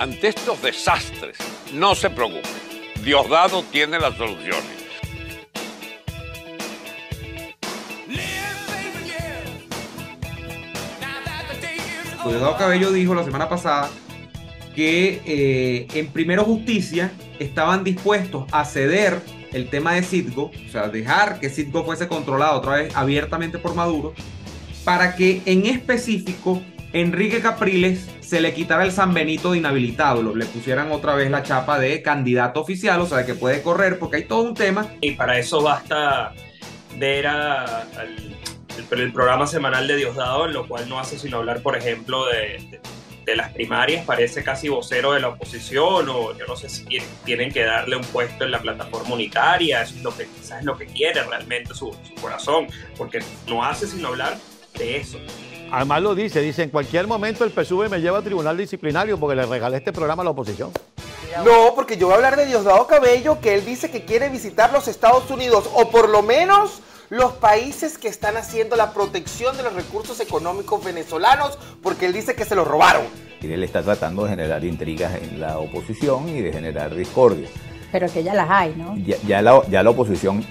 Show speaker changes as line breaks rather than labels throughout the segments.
Ante estos desastres, no se preocupe. Diosdado tiene las soluciones.
Diosdado Cabello dijo la semana pasada que eh, en Primero Justicia estaban dispuestos a ceder el tema de Citgo, o sea, dejar que Citgo fuese controlado otra vez abiertamente por Maduro, para que en específico Enrique Capriles se le quitara el San Benito de inhabilitado, le pusieran otra vez la chapa de candidato oficial, o sea, que puede correr, porque hay todo un tema.
Y para eso basta ver el, programa semanal de Diosdado, en lo cual no hace sino hablar, por ejemplo, de, las primarias, parece casi vocero de la oposición, o yo no sé si tienen que darle un puesto en la plataforma unitaria, eso es lo que quizás es lo que quiere realmente su, su corazón, porque no hace sino hablar de eso.
Además lo dice, dice, en cualquier momento el PSUV me lleva a tribunal disciplinario porque le regalé este programa a la oposición.
No, porque yo voy a hablar de Diosdado Cabello, que él dice que quiere visitar los Estados Unidos, o por lo menos los países que están haciendo la protección de los recursos económicos venezolanos, porque él dice que se los robaron.
Y él está tratando de generar intrigas en la oposición y de generar discordia.
Pero que ya las hay, ¿no?
Ya, ya, la, ya la oposición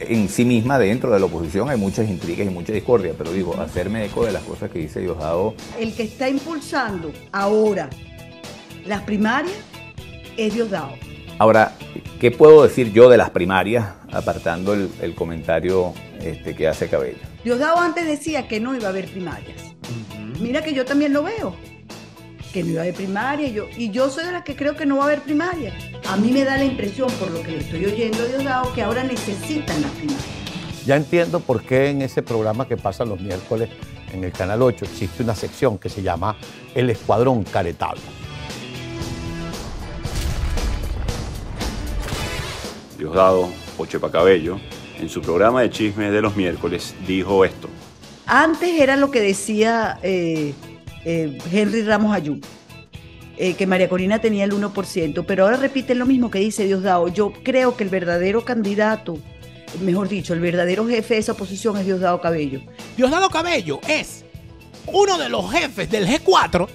en sí misma, dentro de la oposición, hay muchas intrigas y mucha discordia, pero digo, hacerme eco de las cosas que dice Diosdado.
El que está impulsando ahora las primarias es Diosdado.
Ahora, ¿qué puedo decir yo de las primarias, apartando el, el comentario este, que hace Cabello?
Diosdado antes decía que no iba a haber primarias. Uh -huh. Mira que yo también lo veo que no iba a haber primaria. Y yo, y yo soy de las que creo que no va a haber primaria. A mí me da la impresión, por lo que le estoy oyendo a Diosdado, que ahora necesitan las primarias.
Ya entiendo por qué en ese programa que pasa los miércoles en el Canal 8 existe una sección que se llama El Escuadrón Caretable.
Diosdado Ochepa Cabello, en su programa de chismes de los miércoles, dijo esto.
Antes era lo que decía eh, eh, Henry Ramos Ayú, eh, que María Corina tenía el 1%, pero ahora repiten lo mismo que dice Diosdado. Yo creo que el verdadero candidato, mejor dicho, el verdadero jefe de esa oposición es Diosdado Cabello.
Diosdado Cabello es uno de los jefes del G4.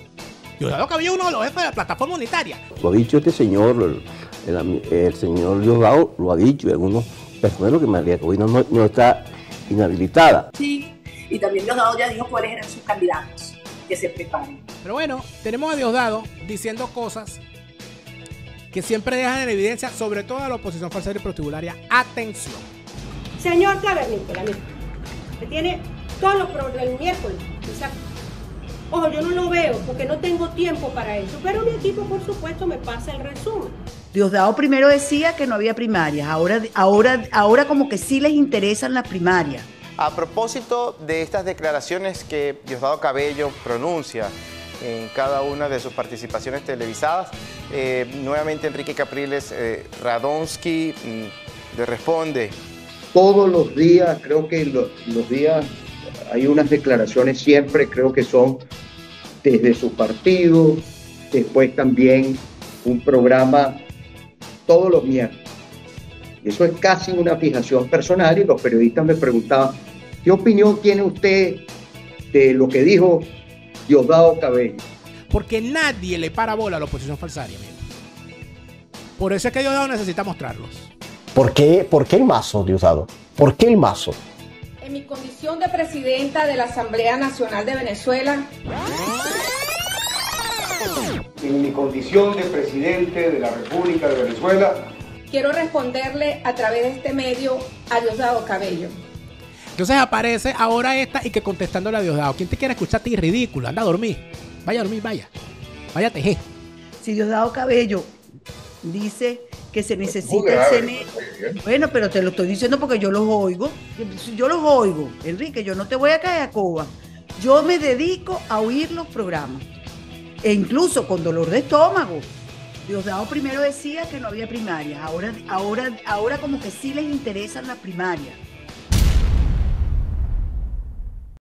Diosdado Cabello es uno de los jefes de la plataforma unitaria.
Lo ha dicho este señor, el, el, el señor Diosdado lo ha dicho, y algunos personeros que María Corina no, no está inhabilitada.
Sí, y también Diosdado ya dijo cuáles eran sus candidatos que se preparen.
Pero bueno, tenemos a Diosdado diciendo cosas que siempre dejan en evidencia, sobre todo a la oposición falsaria y protibularia. Atención.
Señor Cavernícola, que tiene todos los problemas el miércoles. Exacto. Ojo, yo no lo veo porque no tengo tiempo para eso, pero mi equipo, por supuesto, me pasa el resumen.
Diosdado primero decía que no había primarias, ahora, ahora, ahora como que sí les interesan las primarias.
A propósito de estas declaraciones que Diosdado Cabello pronuncia en cada una de sus participaciones televisadas, eh, nuevamente Enrique Capriles eh, Radonsky mm, le responde.
Todos los días, creo que los, los días hay unas declaraciones siempre, creo que son desde su partido, después también un programa todos los miércoles. Eso es casi una fijación personal y los periodistas me preguntaban, ¿qué opinión tiene usted de lo que dijo Diosdado Cabello?
Porque nadie le para bola a la oposición falsaria, amigo. Por eso es que Diosdado necesita mostrarlos.
¿Por qué, ¿Por qué el mazo, Diosdado? ¿Por qué el mazo?
En mi condición de presidenta de la Asamblea Nacional de Venezuela.
En mi condición de presidente de la República de Venezuela.
Quiero responderle a través de este medio a Diosdado Cabello.
Entonces aparece ahora esta y que contestándole a Diosdado. ¿Quién te quiere escuchar a ti? Ridículo. Anda a dormir. Vaya a dormir, vaya. Vaya a tejer.
Si Diosdado Cabello dice que se necesita el CNE. Bueno, pero te lo estoy diciendo porque yo los oigo. Yo los oigo. Enrique, yo no te voy a caer a coba. Yo me dedico a oír los programas. E incluso con dolor de estómago. Diosdado primero decía que no había primarias. Ahora, ahora, ahora como que sí les interesan las primarias.